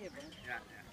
here, bro. Yeah, yeah.